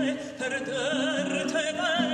te ter